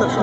そうそう。